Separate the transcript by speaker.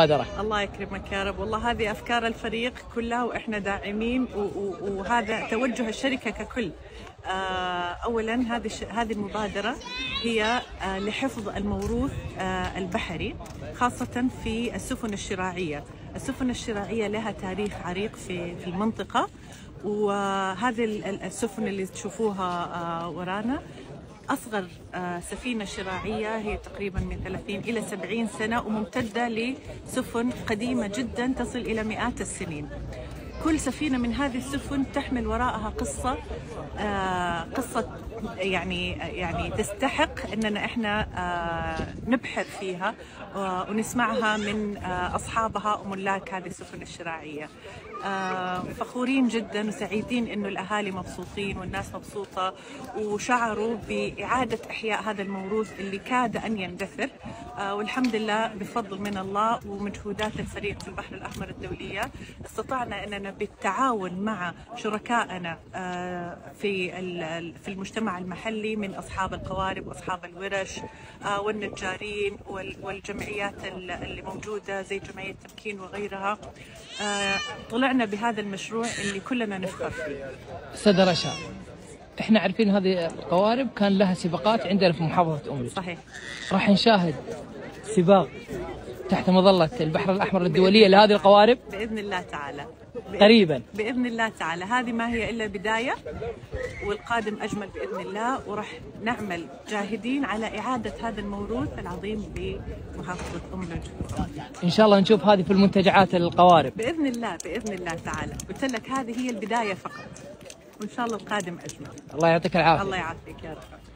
Speaker 1: المبادرة
Speaker 2: الله يكرمك يا رب. والله هذه أفكار الفريق كلها وإحنا داعمين وهذا توجه الشركة ككل. آه، أولا هذه هذه المبادرة هي آه، لحفظ الموروث آه، البحري خاصة في السفن الشراعية. السفن الشراعية لها تاريخ عريق في في المنطقة. وهذه ال- ال- السفن اللي تشوفوها ورانا أصغر آه، سفينة شراعية هي تقريبا من 30 إلى 70 سنة وممتدة لسفن قديمة جدا تصل إلى مئات السنين. كل سفينة من هذه السفن تحمل وراءها قصة آه، قصة يعني يعني تستحق أننا إحنا آه، نبحر فيها ونسمعها من آه، أصحابها وملاك هذه السفن الشراعية. آه، فخورين جدا وسعيدين إنه الأهالي مبسوطين والناس مبسوطة وشعروا بإعادة إحياء هذا الموروث اللي كاد أن يندثر. والحمد لله بفضل من الله ومجهودات الفريق في البحر الأحمر الدولية. استطعنا أننا بالتعاون مع شركائنا آه، في في المجتمع المحلي من أصحاب القوارب وأصحاب الورش آه، والنجارين وال- والجمعيات ال- اللي موجودة زي جمعية تمكين وغيرها. آه، طلعنا بهذا المشروع اللي كلنا نفخر. فيه
Speaker 1: أستاذ رشا إحنا عارفين هذه القوارب كان لها سباقات عندنا في محافظة أمري
Speaker 2: صحيح.
Speaker 1: راح نشاهد سباق تحت مظلة البحر الأحمر الدولية لهذه القوارب.
Speaker 2: بإذن الله تعالى. بإذن-
Speaker 1: قريبا.
Speaker 2: بإذن الله تعالى. هذه ما هي إلا بداية والقادم أجمل بإذن الله وراح نعمل جاهدين على إعادة هذا الموروث العظيم بمحافظه أم
Speaker 1: إن شاء الله نشوف هذه في المنتجعات القوارب.
Speaker 2: بإذن الله بإذن الله تعالى. قلت لك هذه هي البداية فقط. وإن شاء الله القادم أجمل.
Speaker 1: الله يعطيك العافية.
Speaker 2: الله يعافيك يا رب.